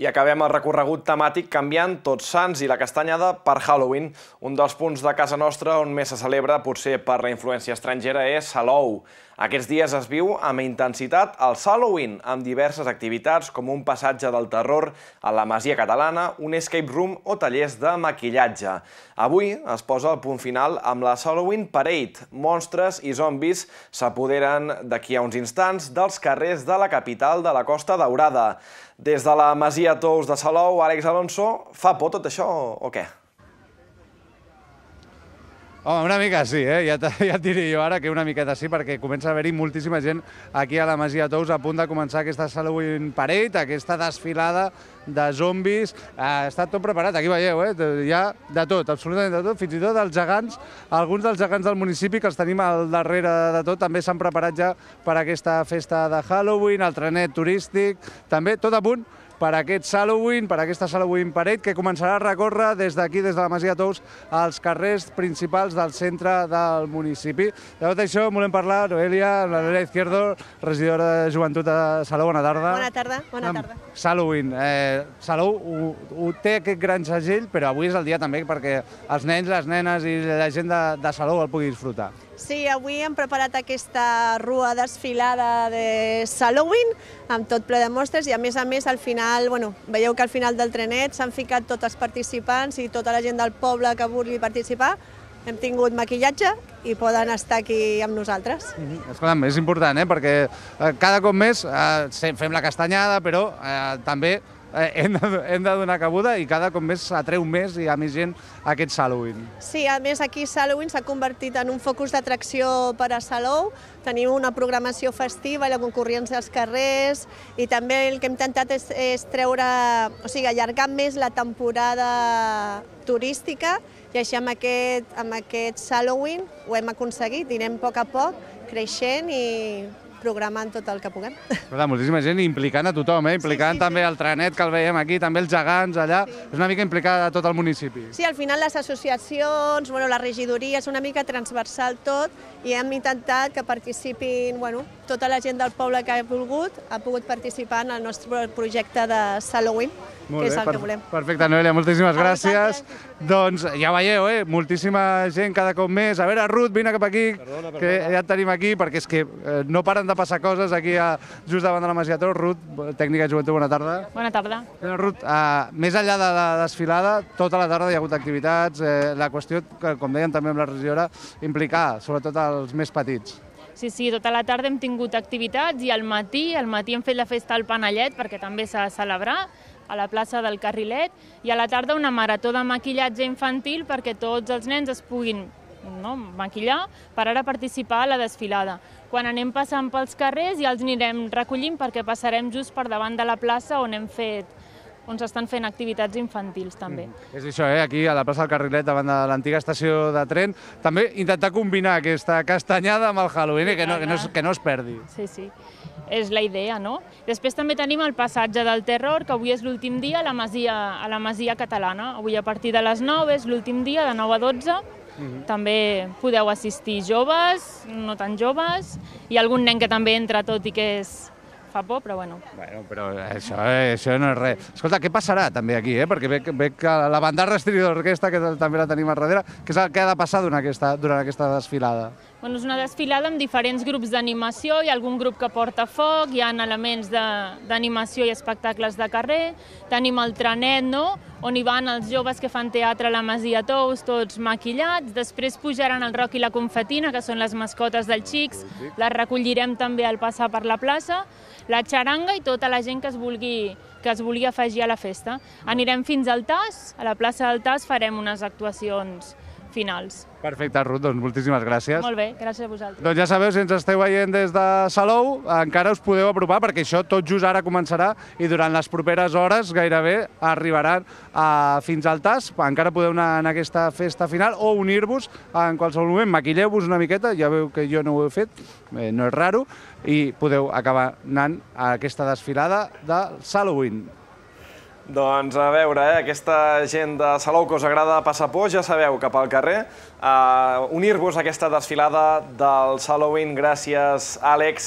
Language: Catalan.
I acabem el recorregut temàtic canviant Tots Sants i la Castanyada per Halloween. Un dels punts de casa nostra on més se celebra, potser per la influència estrangera, és Salou. Aquests dies es viu amb intensitat el Halloween, amb diverses activitats com un passatge del terror a la Masia Catalana, un escape room o tallers de maquillatge. Avui es posa el punt final amb la Halloween Parade. Monstres i zombis s'apoderen d'aquí a uns instants dels carrers de la capital de la Costa Daurada. Des de la Masia Tous de Salou, Àlex Alonso, fa por tot això o què? Home, una mica sí, eh? ja, ja et diré jo ara que una miqueta sí, perquè comença a haver-hi moltíssima gent aquí a la Masia Tous a punt de començar aquesta Halloween Parade, aquesta desfilada de zombis. Eh, està tot preparat, aquí veieu, eh? hi ha de tot, absolutament de tot, fins i tot els gegants, alguns dels gegants del municipi que els tenim al darrere de tot, també s'han preparat ja per aquesta festa de Halloween, el trenet turístic, també tot a punt per aquest Halloween, per aquesta Halloween Parade, que començarà a recórrer des d'aquí, des de la Masia Tous, als carrers principals del centre del municipi. De tot això volem parlar, Noelia, la Noelia Izquierdo, regidora de Joventut de Salou, bona tarda. Bona tarda, bona tarda. Halloween. Eh, Salou ho, ho té aquest gran segell, però avui és el dia també perquè els nens, les nenes i la gent de, de Salou el pugui disfrutar. Sí, avui hem preparat aquesta rua desfilada de Halloween amb tot ple de mostres i a més a més al final, bueno, veieu que al final del trenet s'han ficat tots els participants i tota la gent del poble que vulgui participar hem tingut maquillatge i poden estar aquí amb nosaltres. Mm. Escolta'm, és important, eh? perquè eh, cada cop més eh, fem la castanyada, però eh, també hem, de, hem de donar cabuda i cada cop més atreu més i hi ha més gent aquest Halloween. Sí, a més aquí Halloween s'ha convertit en un focus d'atracció per a Salou. Tenim una programació festiva i la concurrència als carrers i també el que hem intentat és, és treure, o sigui, allargar més la temporada turística i així amb aquest, amb aquest Halloween ho hem aconseguit, i anem a poc a poc creixent i programant tot el que puguem. Escolta, moltíssima gent implicant a tothom, eh? implicant sí, sí, també sí. el trenet que el veiem aquí, també els gegants allà, sí. és una mica implicada a tot el municipi. Sí, al final les associacions, bueno, la regidoria, és una mica transversal tot i hem intentat que participin bueno, tota la gent del poble que ha volgut, ha pogut participar en el nostre projecte de Halloween. Molt que és el per, que volem. Perfecte, Noelia, moltíssimes gràcies. Doncs ja veieu, eh? moltíssima gent cada cop més. A veure, Ruth, vine cap aquí, perdona, perdona. que ja et tenim aquí, perquè és que eh, no paren de passar coses aquí a, just davant de la Masia Tor. Ruth, tècnica de joventut, bona tarda. Bona tarda. Ruth, eh, més enllà de la desfilada, tota la tarda hi ha hagut activitats. Eh, la qüestió, que, com deien també amb la regidora, implicar sobretot els més petits. Sí, sí, tota la tarda hem tingut activitats i al matí, al matí hem fet la festa al Panellet perquè també s'ha de celebrar a la plaça del Carrilet i a la tarda una marató de maquillatge infantil perquè tots els nens es puguin no, maquillar per ara participar a la desfilada. Quan anem passant pels carrers ja els anirem recollint perquè passarem just per davant de la plaça on hem fet on s'estan fent activitats infantils també. Mm. És això, eh? aquí a la plaça del Carrilet, davant de l'antiga estació de tren, també intentar combinar aquesta castanyada amb el Halloween, eh? que, no, que, no, que no es perdi. Sí, sí és la idea, no? Després també tenim el passatge del terror, que avui és l'últim dia a la, Masia, a la Masia Catalana. Avui a partir de les 9 és l'últim dia, de 9 a 12. -huh. També podeu assistir joves, no tan joves, i algun nen que també entra tot i que és fa por, però bueno. Bueno, però això, això no és res. Escolta, què passarà també aquí, eh? Perquè veig, veig que la banda restringida d'orquestra, que també la tenim a darrere, què és el que ha de passar durant aquesta, durant aquesta desfilada? Bueno, és una desfilada amb diferents grups d'animació, hi ha algun grup que porta foc, hi ha elements d'animació i espectacles de carrer, tenim el trenet, no?, on hi van els joves que fan teatre a la Masia Tous, tots maquillats, després pujaran el roc i la confetina, que són les mascotes dels xics, les recollirem també al passar per la plaça, la xaranga i tota la gent que es vulgui que es vulgui afegir a la festa. Anirem fins al Tas, a la plaça del Tas farem unes actuacions finals. Perfecte, Ruth, doncs moltíssimes gràcies. Molt bé, gràcies a vosaltres. Doncs ja sabeu, si ens esteu veient des de Salou, encara us podeu apropar perquè això tot just ara començarà i durant les properes hores gairebé arribaran a, fins al TAS. Encara podeu anar en aquesta festa final o unir-vos en qualsevol moment. Maquilleu-vos una miqueta, ja veu que jo no ho he fet, eh, no és raro, i podeu acabar anant a aquesta desfilada de Halloween. Doncs a veure, eh, aquesta gent de Salou que us agrada passar por, ja sabeu, cap al carrer, a unir-vos a aquesta desfilada del Halloween. Gràcies, Àlex.